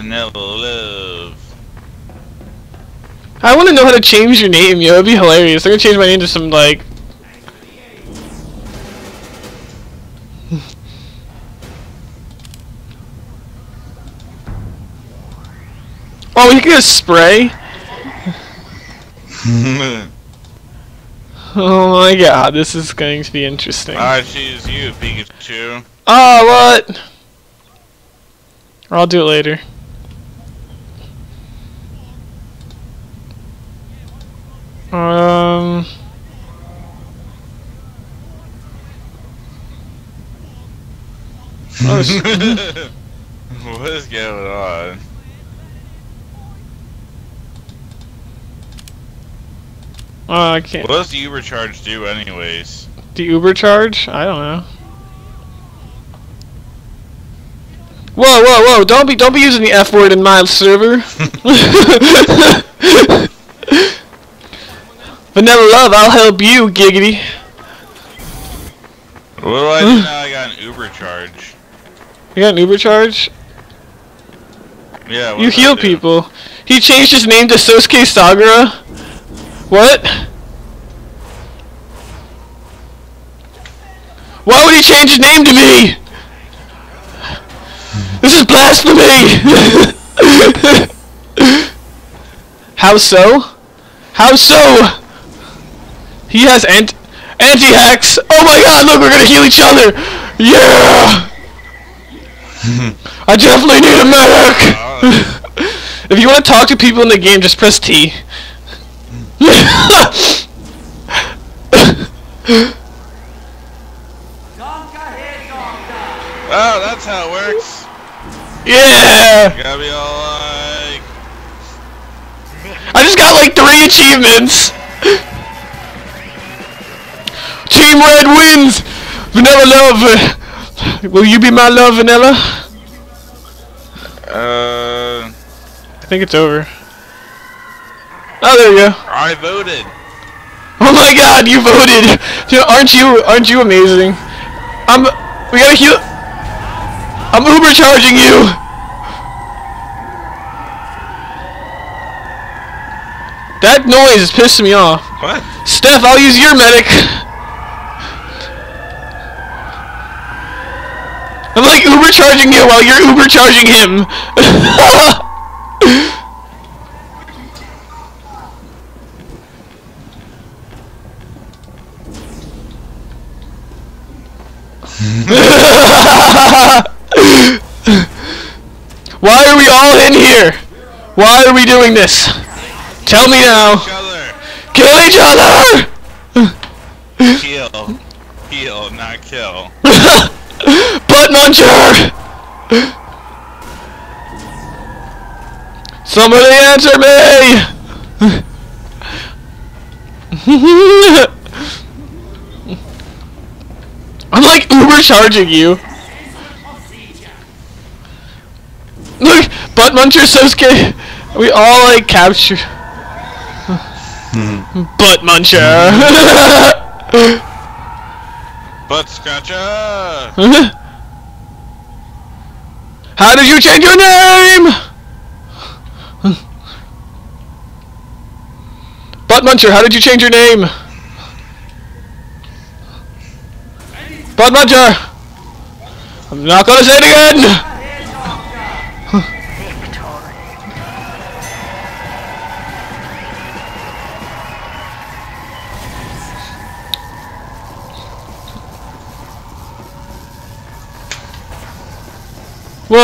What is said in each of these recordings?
Vanilla Love. I want to know how to change your name, yo. It'd be hilarious. I'm gonna change my name to some like. oh, you can get a spray. Oh my god, this is going to be interesting. I choose you, Pikachu. Oh, what? I'll do it later. Um. Oh, what is going on? oh, I can't. What does the Uber charge do, anyways? The Uber charge? I don't know. Whoa, whoa, whoa! Don't be, don't be using the F word in my server. Vanilla love, I'll help you, giggity. What do I do hmm. now? I got an Uber charge. You got an Uber charge? Yeah. You heal people. He changed his name to Sosuke Sagura. What? Why would he change his name to me? This is blasphemy! How so? How so? He has ant anti-hacks. Oh my god, look, we're gonna heal each other! Yeah! I definitely need a medic! if you want to talk to people in the game, just press T. Oh, that's how it works. yeah! You gotta be all like. I just got like three achievements! Team Red wins! Vanilla Love! Will you be my love, Vanilla? Uh, I think it's over. Oh, there you go. I voted. Oh my god, you voted! Dude, aren't you, aren't you amazing? I'm, we gotta heal, I'm Uber charging you! That noise is pissing me off. What? Steph, I'll use your medic! I'm like Uber charging you while you're Uber charging him! Why are we all in here? Why are we doing this? Tell me now. Kill each other! Kill. Heal, not kill. Butt muncher! Somebody answer me! I'm like Uber charging you. Look, butt muncher Sosuke. We all like capture. Hmm. butt muncher. Butt scratcher. How did you change your name? Butt Muncher, how did you change your name? Butt Muncher! I'm not gonna say it again!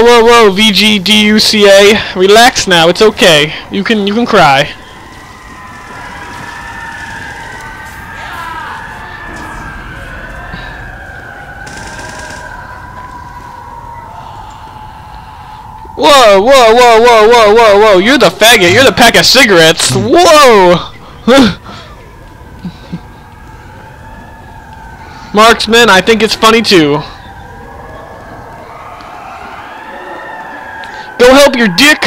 Whoa, whoa, whoa, VGDUCA. Relax now, it's okay. You can, you can cry. Whoa, whoa, whoa, whoa, whoa, whoa, whoa, you're the faggot, you're the pack of cigarettes. Whoa! Marksman, I think it's funny too. Go help your dick!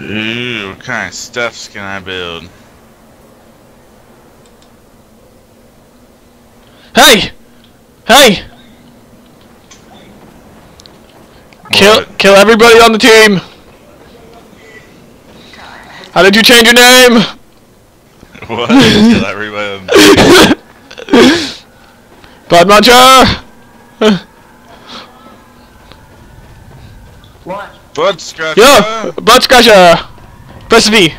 Ooh, what kind of stuffs can I build? Hey! Hey! Kill kill everybody on the team! How did you change your name? What? Kill everybody. on the- Blood Muncher! What? Blood scratcher. Yo! Blood Scratcher! Press V.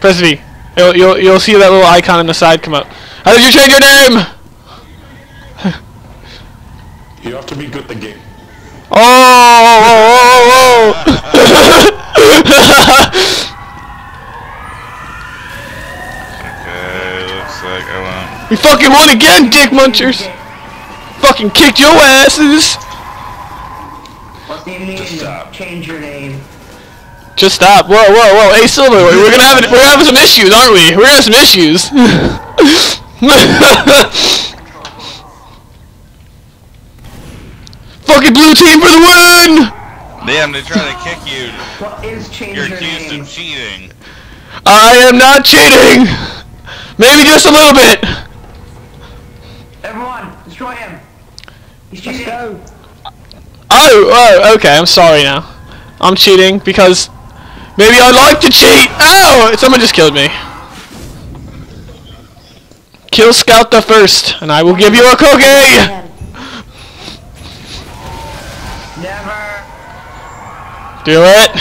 Press V. You'll, you'll, you'll see that little icon on the side come up. How did you change your name? You have to be good at the game. Oh! oh, oh, oh, oh, oh oh. Okay, looks like I went. We fucking won again, Dick Munchers! Fucking kicked your asses! What do you mean? Just stop. Change your name. Just stop. Whoa, whoa, whoa. Hey, Silver, we're gonna have we're having some issues, aren't we? We're gonna have some issues. Fucking blue team for the win! Damn, they're trying to kick you. What is change You're accused name? of cheating. I am not cheating. Maybe just a little bit. Everyone, destroy him. He's cheating. Let's Oh, oh, okay. I'm sorry now. I'm cheating because maybe I like to cheat. Ow! Someone just killed me. Kill Scout the first, and I will give you a cookie. Never. Do it.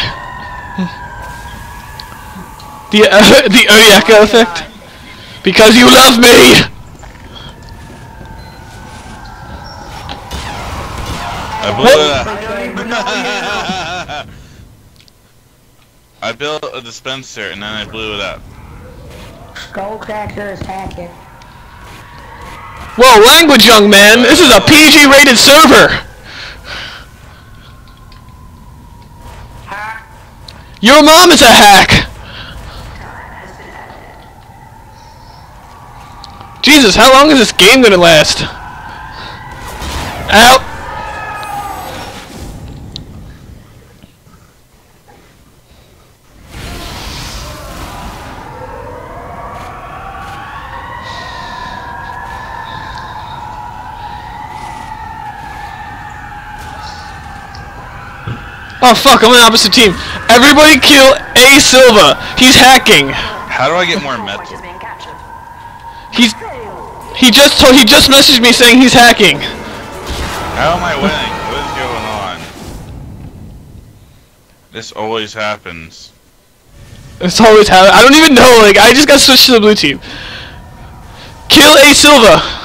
The uh, the Oyeka effect. Because you love me. I blew it up. I don't even know you. I built a dispenser and then I blew it up. Skullcracker is hacking. Whoa, language, young man. This is a PG-rated server. Your mom is a hack. Jesus, how long is this game gonna last? Ow. Oh fuck, I'm on the opposite team. Everybody kill Asilva. He's hacking. How do I get more metal? He's he just told he just messaged me saying he's hacking. How am I winning? What is going on? This always happens. It's always how I don't even know. Like I just got switched to the blue team. Kill Asilva.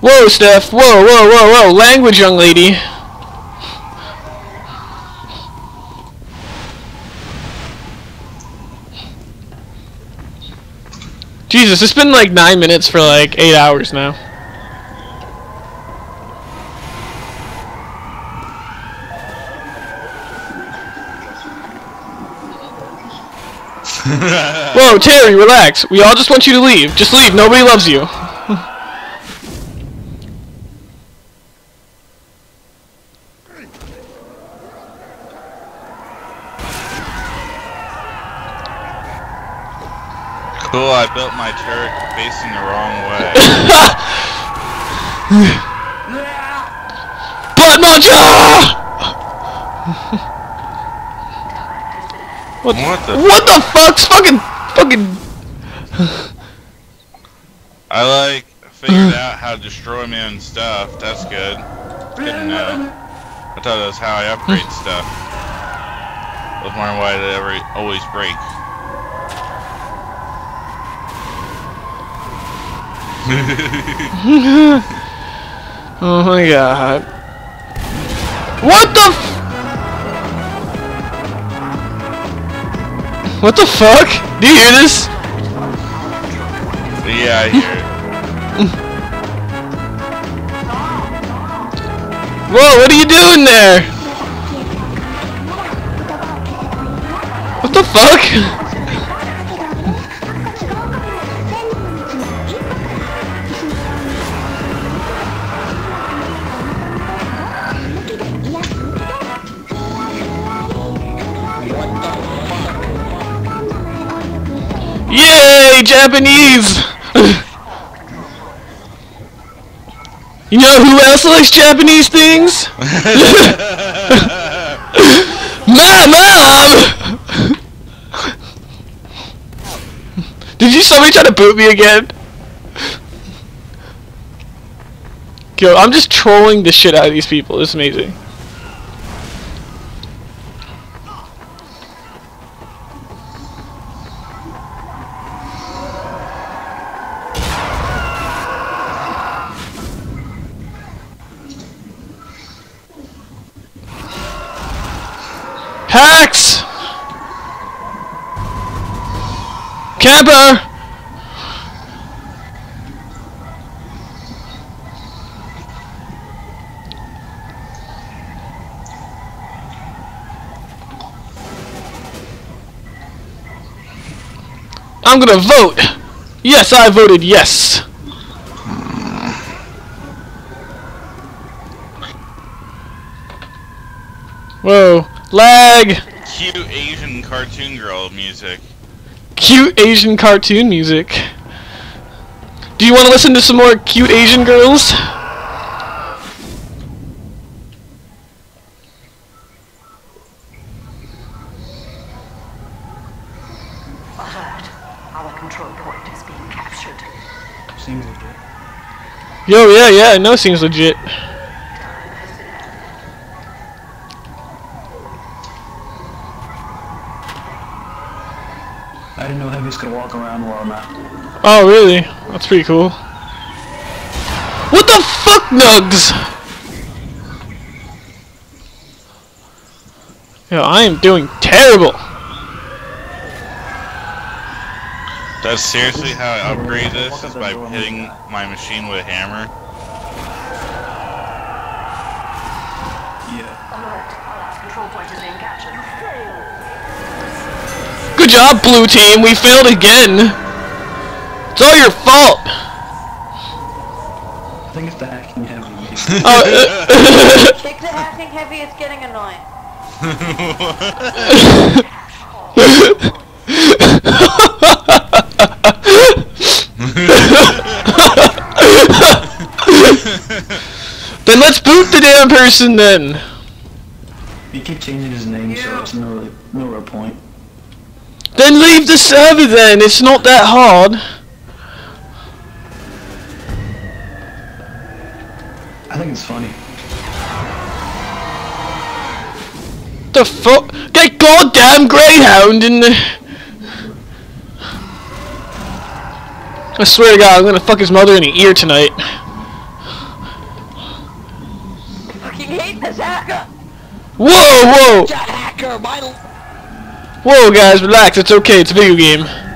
Whoa, Steph. Whoa, whoa, whoa, whoa. Language, young lady. Jesus, it's been like nine minutes for like eight hours now. Whoa, Terry, relax. We all just want you to leave. Just leave. Nobody loves you. Cool, I built my turret facing the wrong way. Blood Muncher! what, What the What the fuck's fucking fucking I like figured out how to destroy own stuff. That's good. To know. I thought that was how I upgrade stuff. I was wondering why it ever always break. Oh my god. What the f- What the fuck? Do you hear this? yeah, I hear it. Whoa, what are you doing there? What the fuck? Japanese! you know who else likes Japanese things? My mom! Did you somebody try to boot me again? Yo, I'm just trolling the shit out of these people. It's amazing. I'm gonna vote! Yes, I voted yes! Whoa. Lag! Cute Asian cartoon girl music. Cute Asian cartoon music. Do you want to listen to some more cute Asian girls? Alert. Our control point is being captured. Seems legit. Yo, yeah, yeah, I know it seems legit. I didn't know Heavy's could walk around where I'm at. Oh, really? That's pretty cool. What the fuck, Nugs? Yo, I am doing terrible. That's seriously how I upgrade this is by hitting my machine with a hammer. Yeah. Alert. Our control point is being captured. You failed. Good job, blue team. We failed again. It's all your fault. I think it's the hacking heavy. Oh, uh, Kick the hacking heavy, it's getting annoying. then let's boot the damn person then. he keep changing his name, so it's no really, no real point. Then leave the server then. It's not that hard. I think it's funny. The fuck? Get goddamn Greyhound in the. I swear to God, I'm gonna fuck his mother in the ear tonight. Fucking hate this hacker! Whoa, whoa, The hacker, my whoa, guys, relax. It's okay. It's a video game.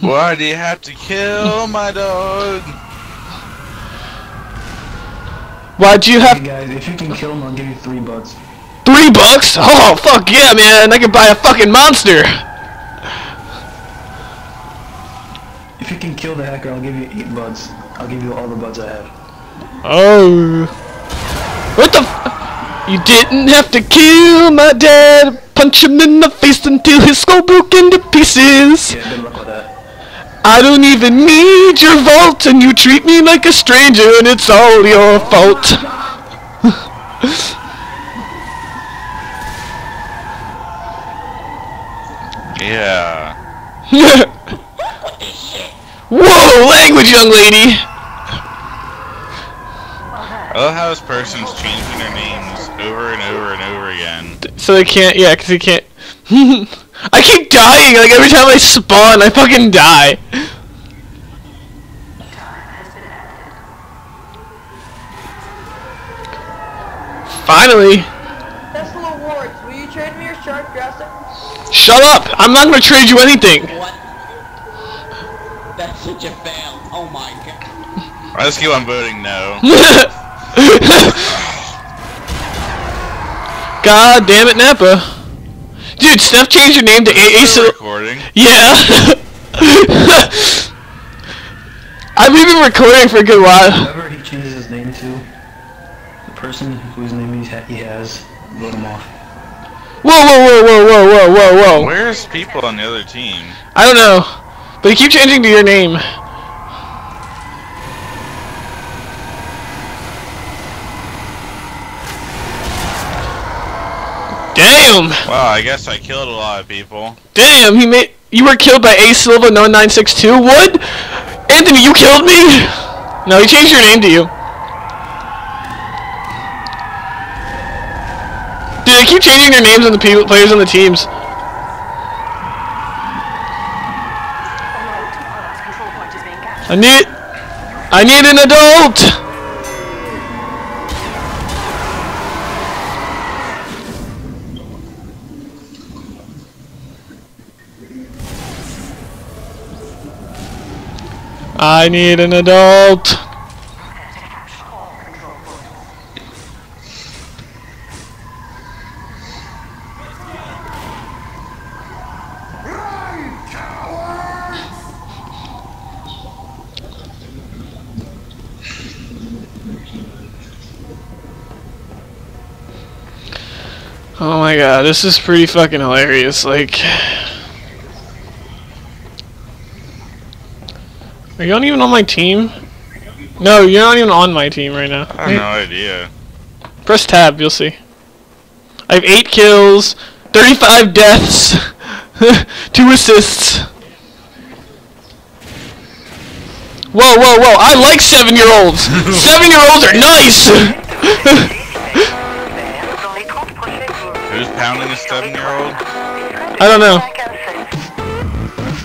Why do you have to kill my dog? Why do you have? Hey have guys, if you can kill him, I'll give you three bucks. three bucks? Oh, fuck yeah, man! I could buy a fucking monster. If you can kill the hacker, I'll give you eight buds. I'll give you all the buds I have. Oh. What the f- You didn't have to kill my dad. Punch him in the face until his skull broke into pieces. Yeah, good luck with that. I don't even need your vault, and you treat me like a stranger, and it's all your fault. Yeah. Whoa, language, young lady. I love how this person's changing their names over and over and over again. So they can't, yeah, because they can't. I keep dying, like every time I spawn, I fucking die. Finally. Tesla Awards, will you trade me your shark dresser? Shut up! I'm not gonna trade you anything. What? That's such a fail. Oh my god. Let's keep on voting no. God damn it, Nappa. Dude, Steph changed your name to AA so recording. Yeah. I've been recording for a good while. Whoever he changes his name to, the person whose name he, ha he has, vote him off. Whoa, whoa, whoa, whoa, whoa, whoa, whoa, whoa. Where's people on the other team? I don't know. But you keep changing to your name. Damn! Well, I guess I killed a lot of people. Damn, he made you were killed by Asilva 962. What? Anthony, you killed me? No, he changed your name to you. Dude, they keep changing their names on the pe- players on the teams. Alert. Our last control point is being captured. I need I need an adult! I need an adult. Oh my god, this is pretty fucking hilarious. Like, are you not even on my team? No, you're not even on my team right now. I have no idea. Press tab, you'll see. I have 8 kills, 35 deaths, 2 assists. Whoa, whoa, whoa, I like 7 year olds! 7 year olds are nice! Who's pounding a seven-year-old? I don't know.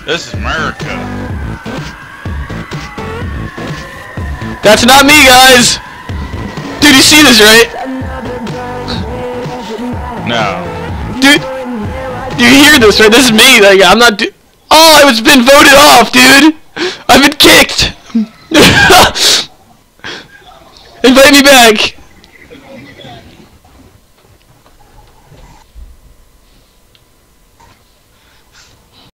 This is America. That's not me, guys! Dude, you see this, right? No. Dude, you hear this, right? This is me, like, I'm not do- Oh, I was been voted off, dude! I've been kicked! Invite me back!